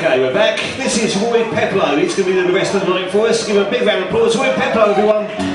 Okay, we're back. This is Roy Peplow. He's going to be the rest of the night for us. Give him a big round of applause. Roy Peplow, everyone.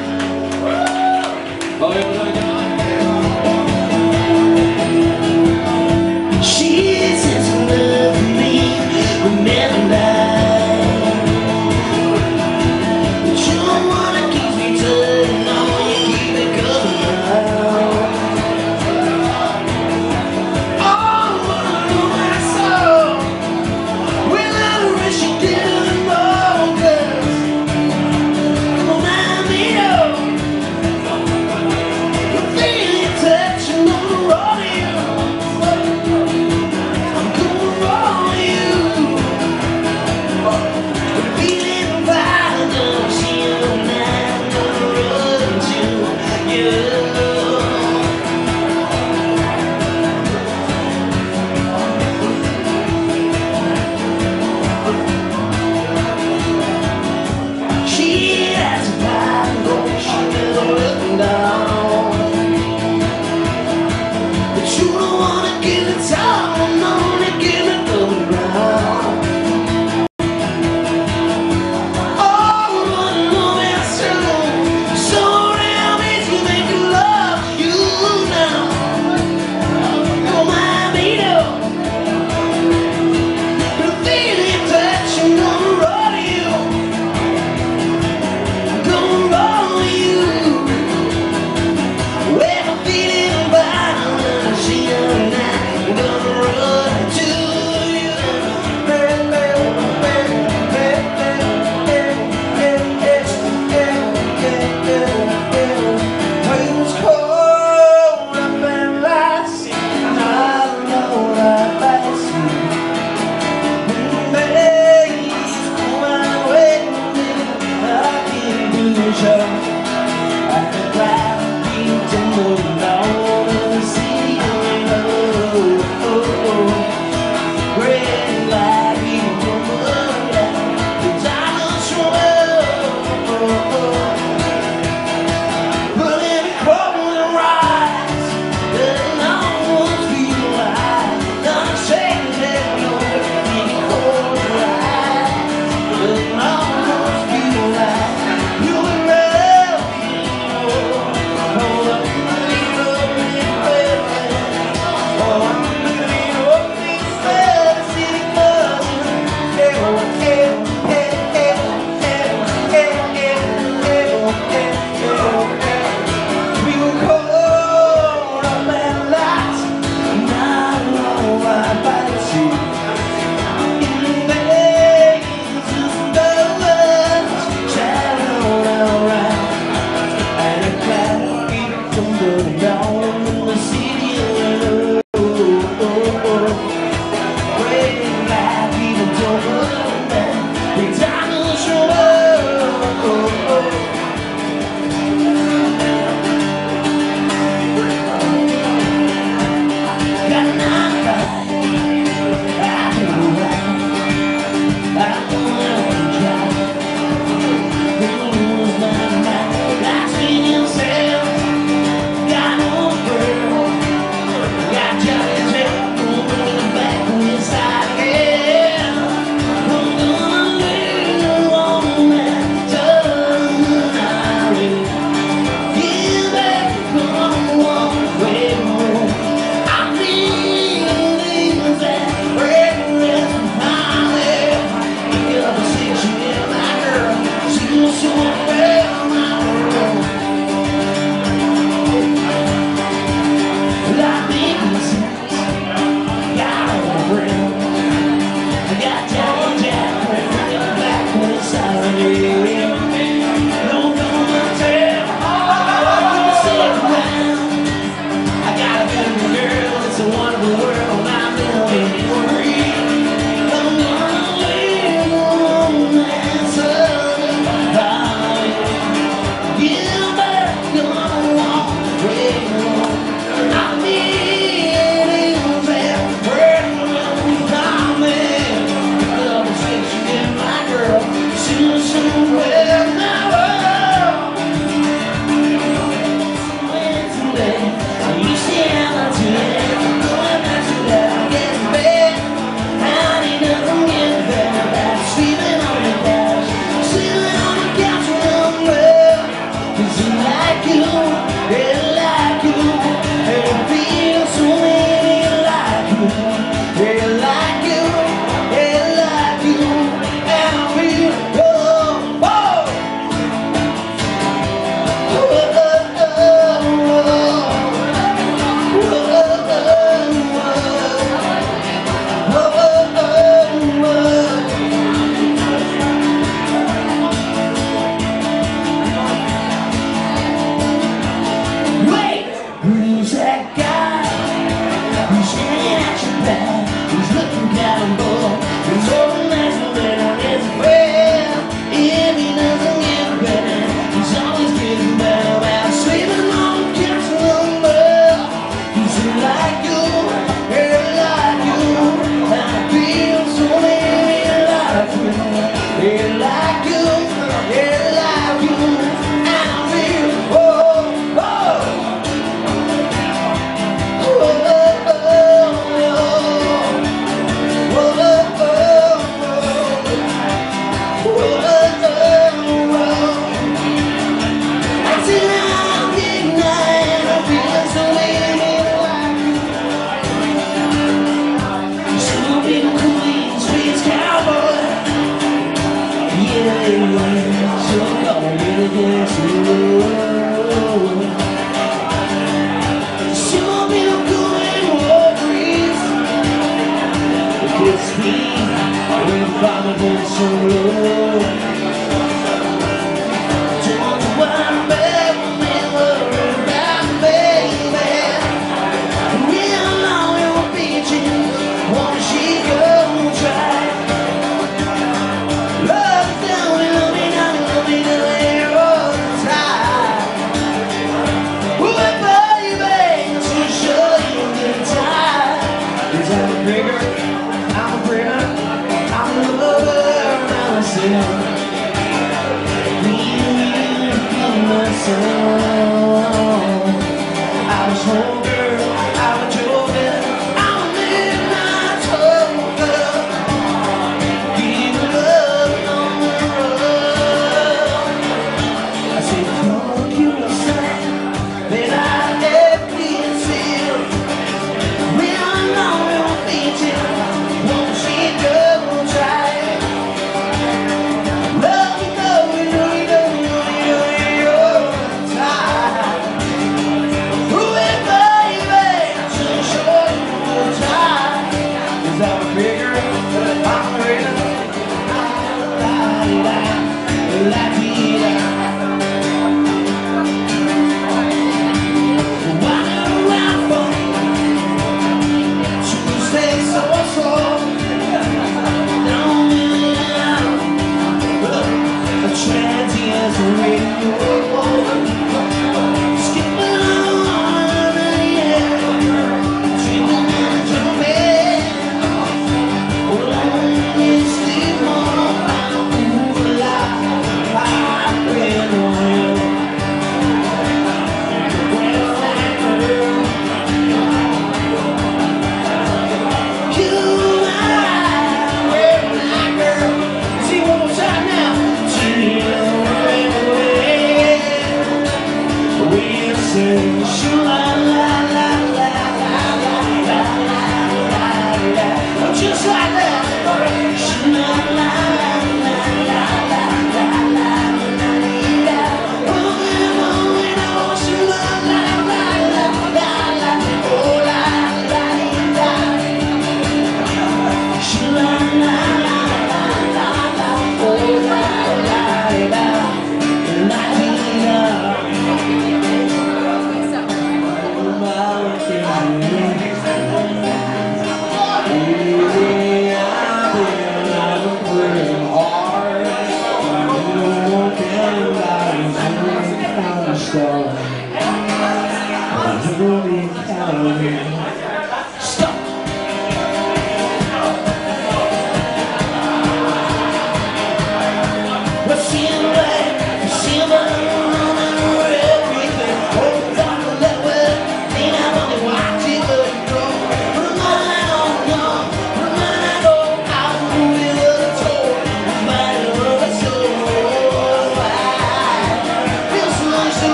生了。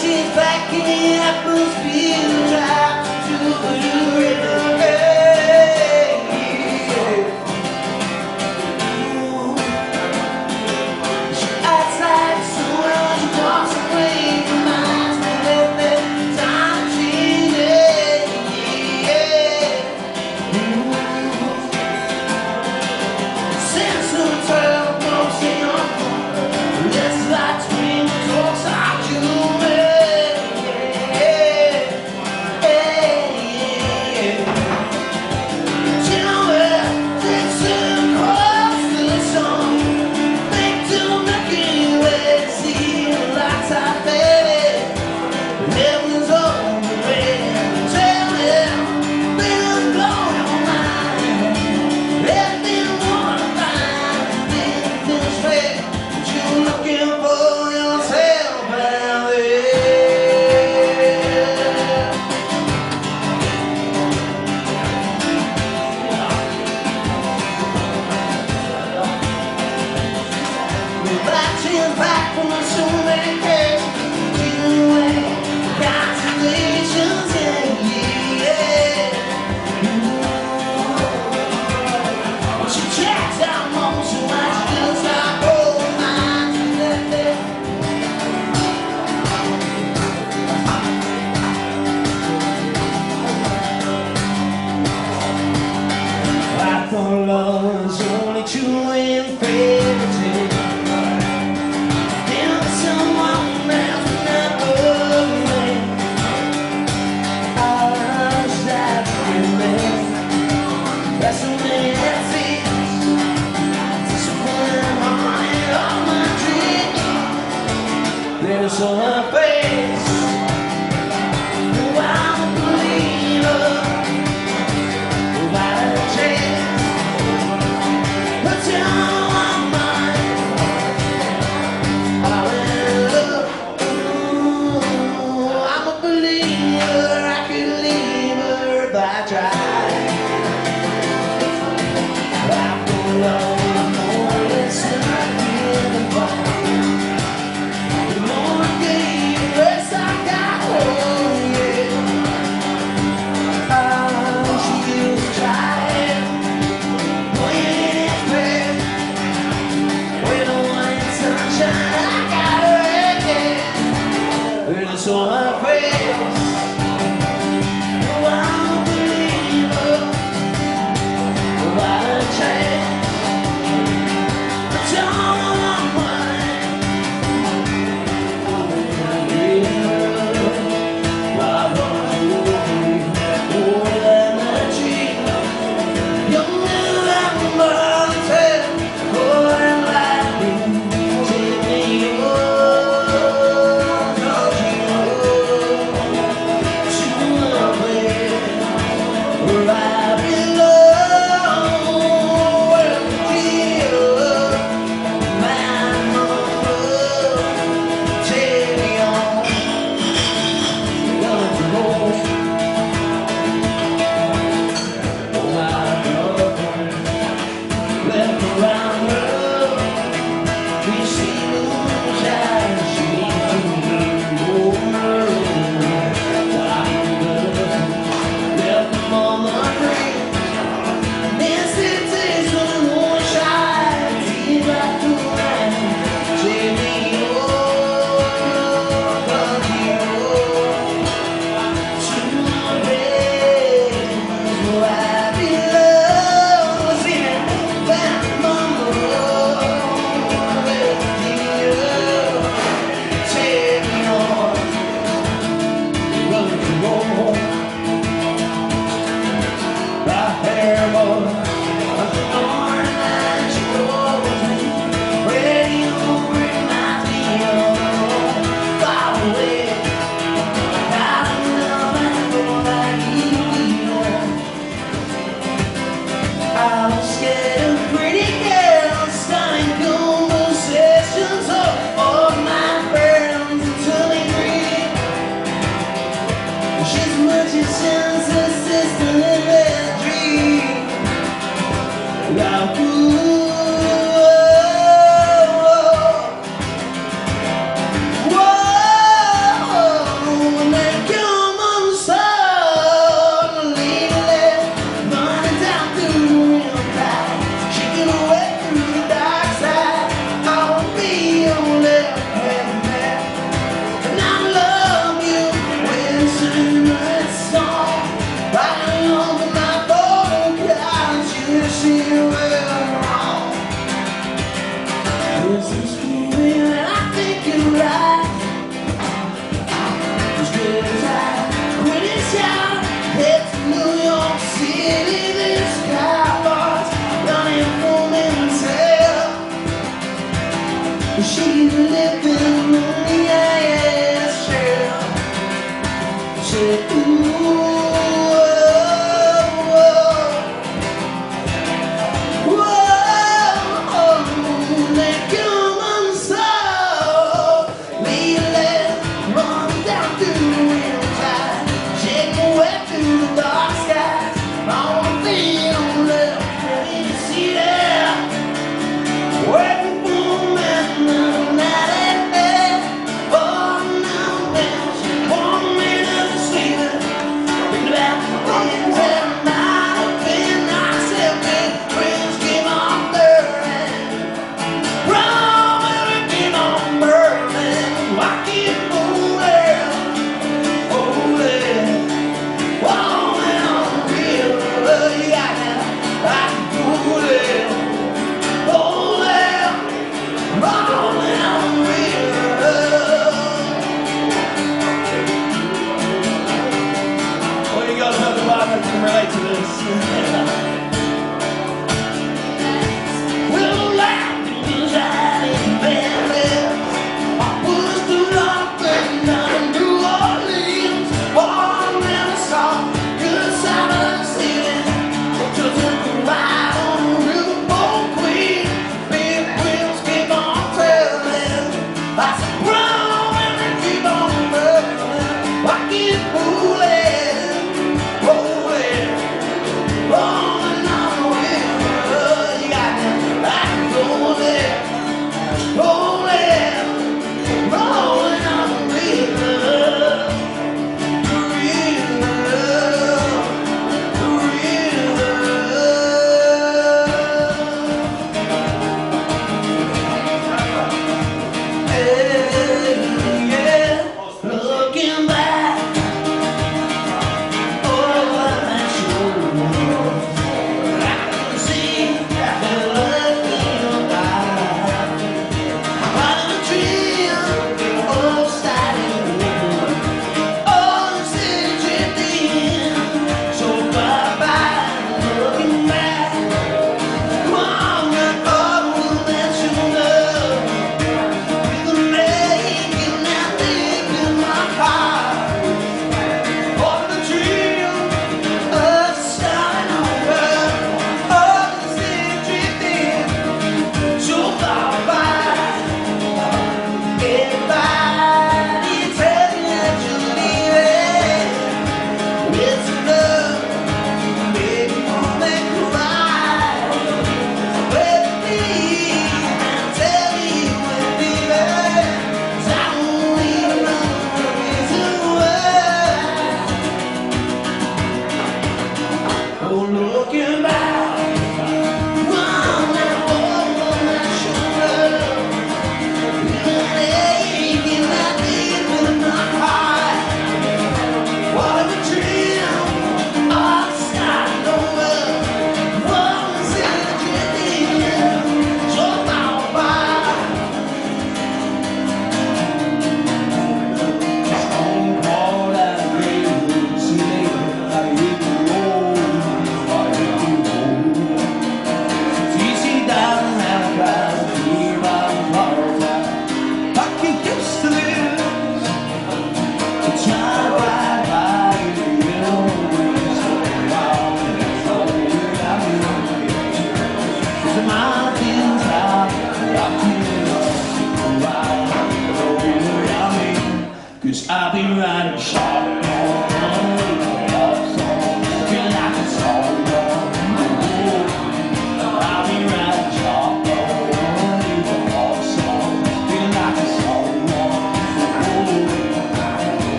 she's back in the be the drive to the river.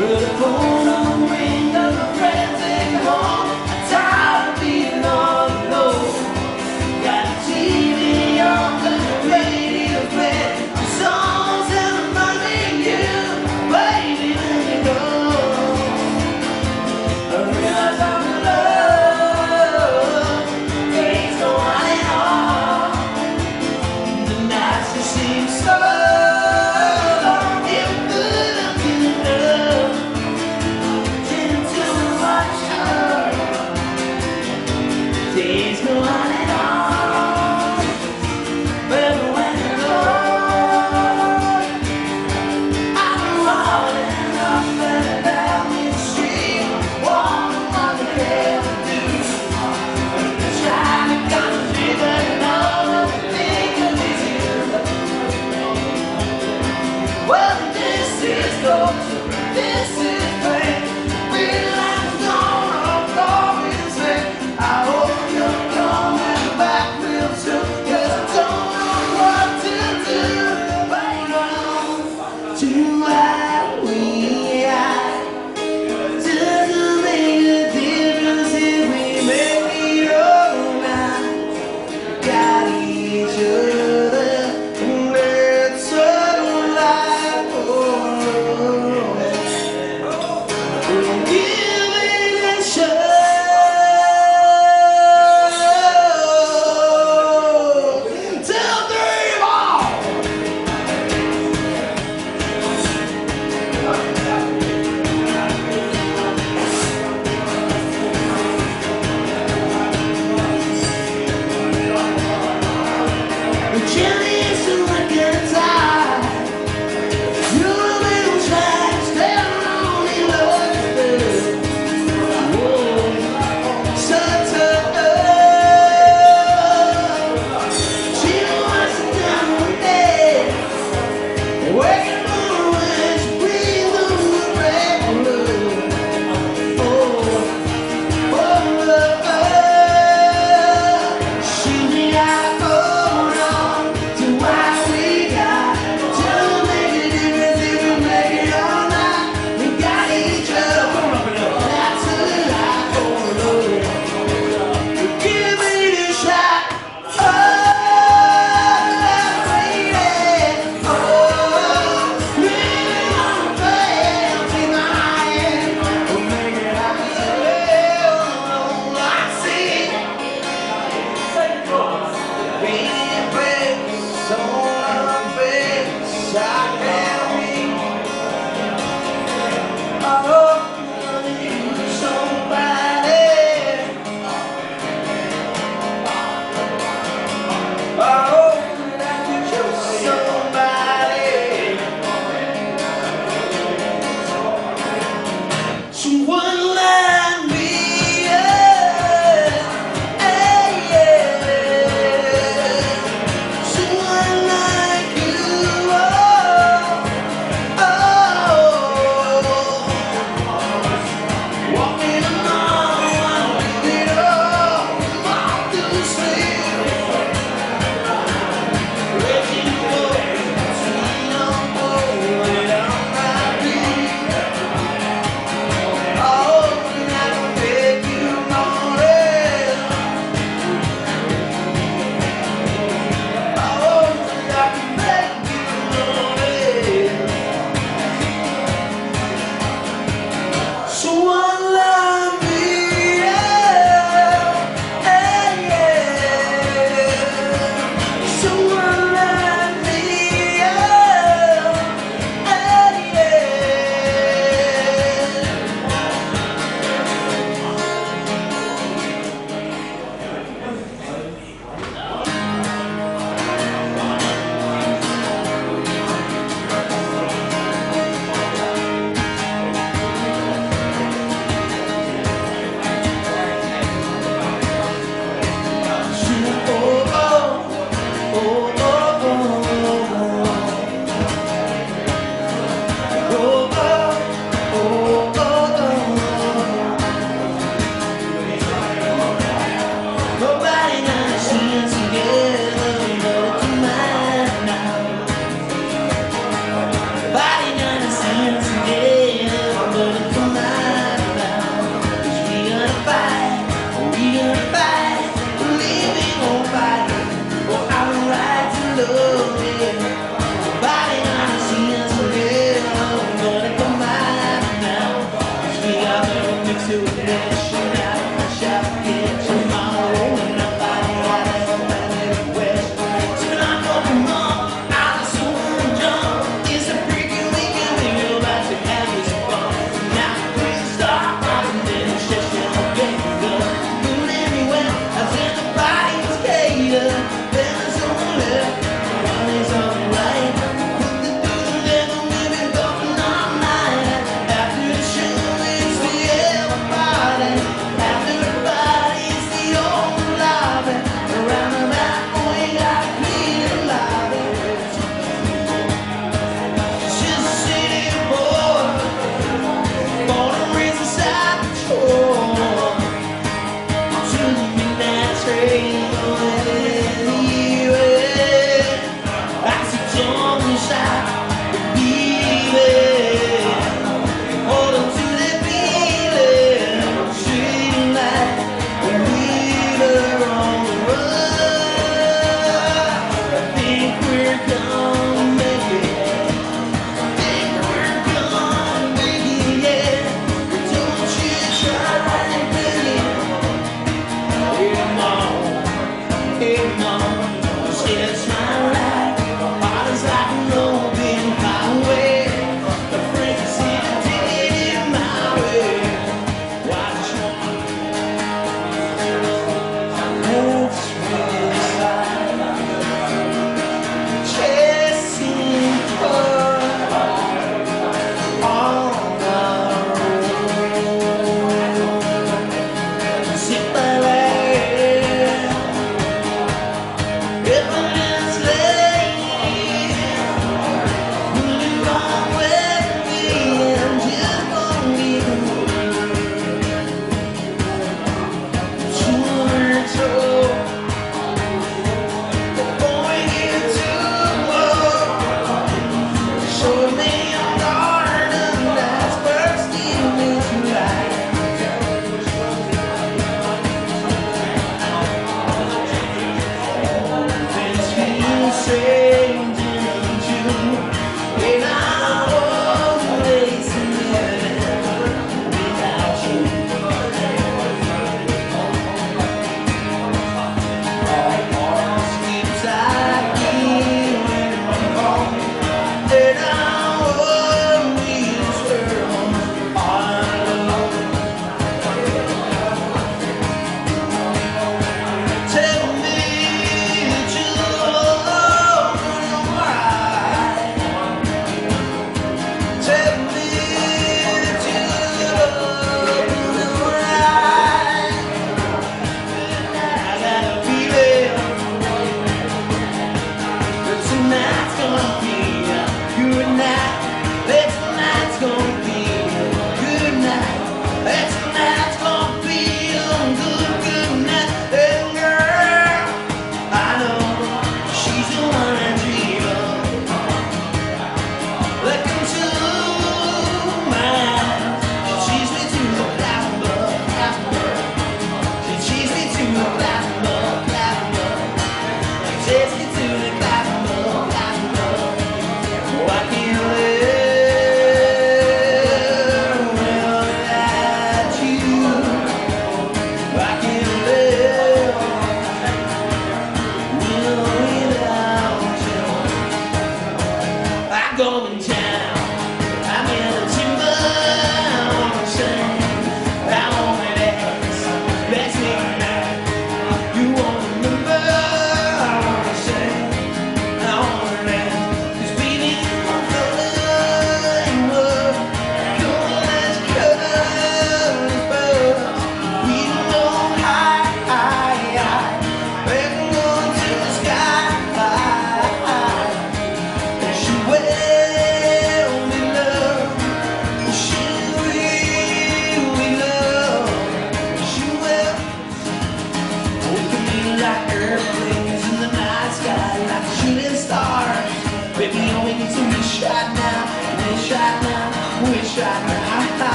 원래는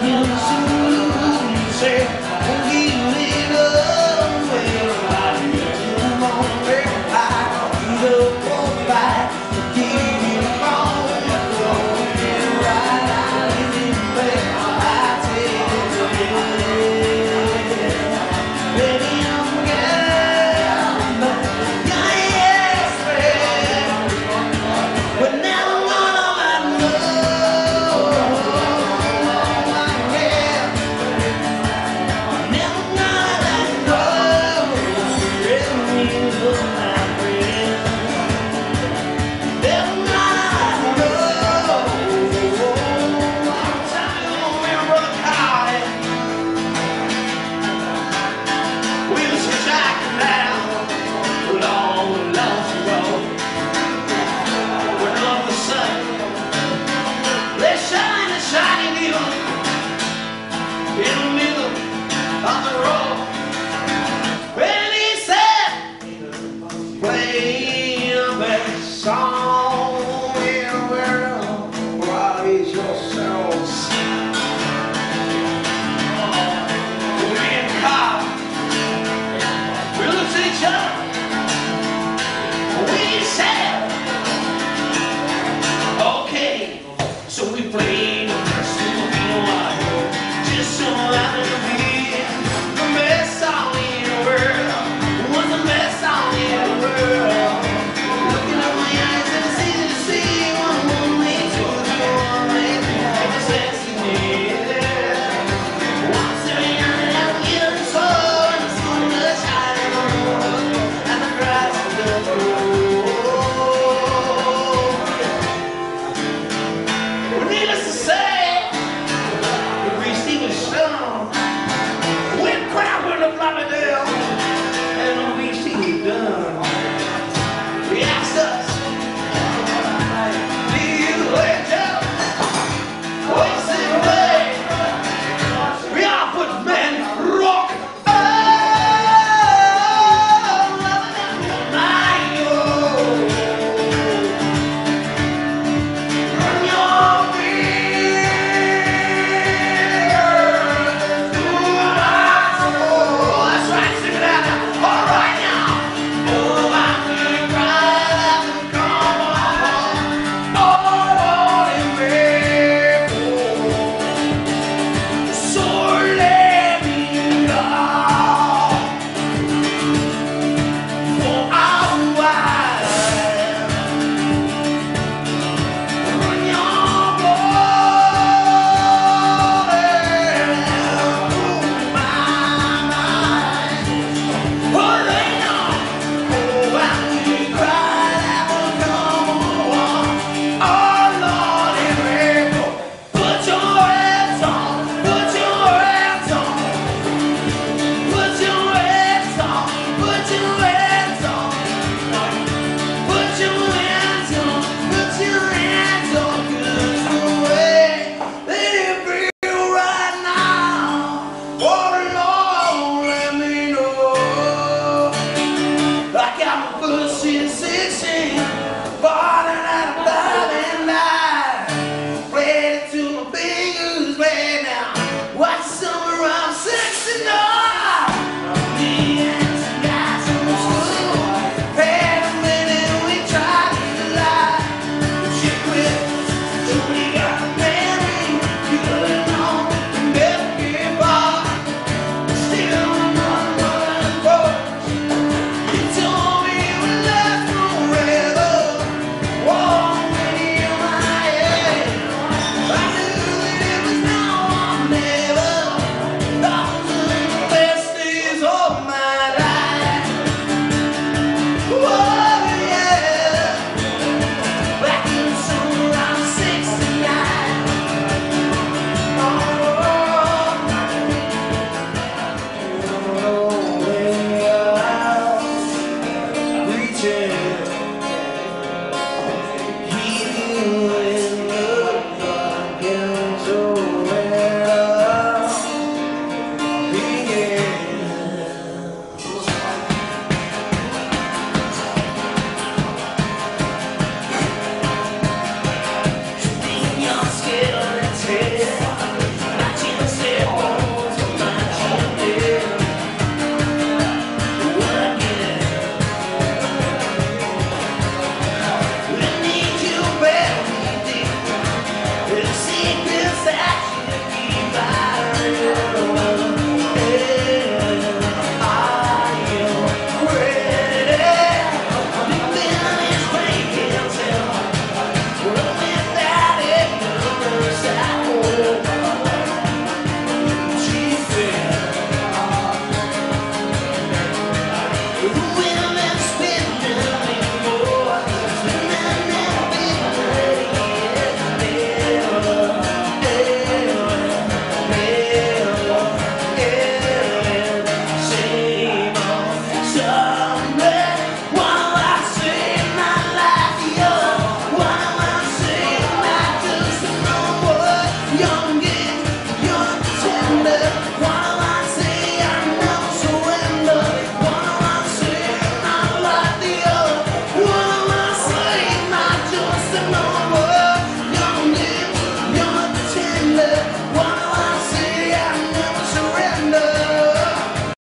you,